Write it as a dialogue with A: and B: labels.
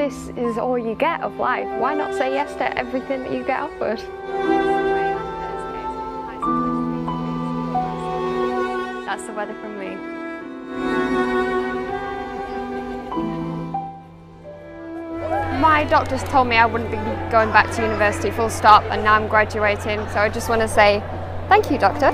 A: this is all you get of life, why not say yes to everything that you get offered? That's the weather from me. My doctors told me I wouldn't be going back to university full stop and now I'm graduating so I just want to say thank you doctor.